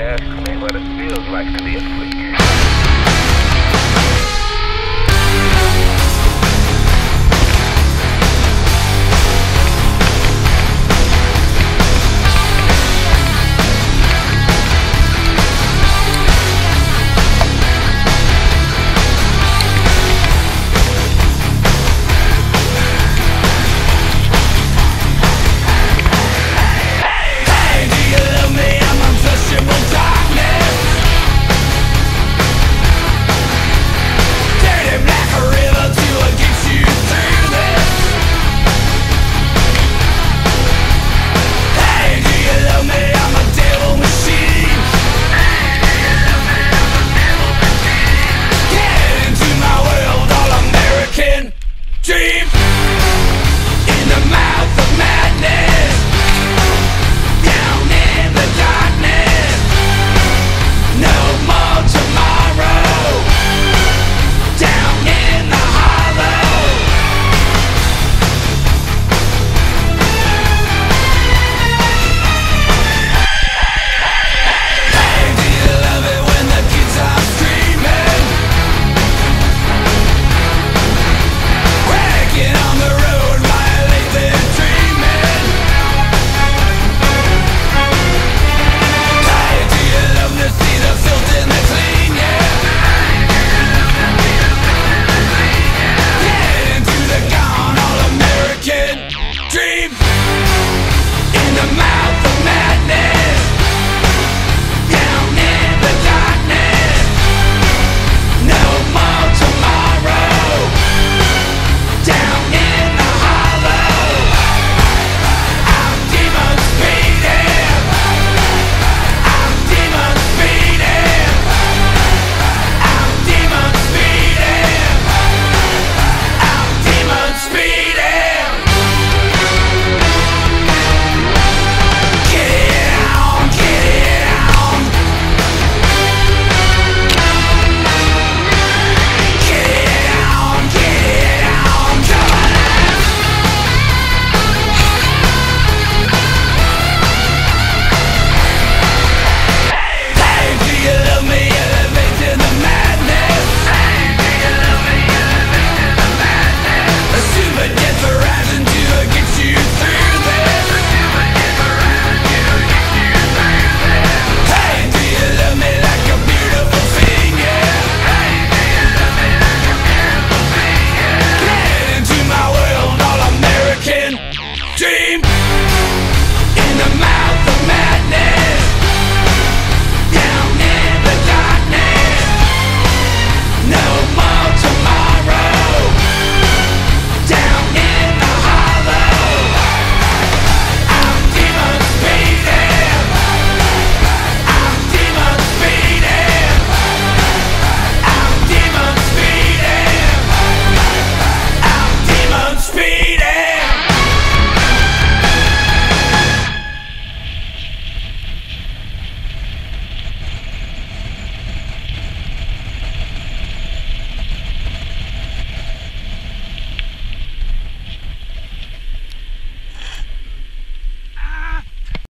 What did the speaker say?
ask me what it feels like to be a freak. team!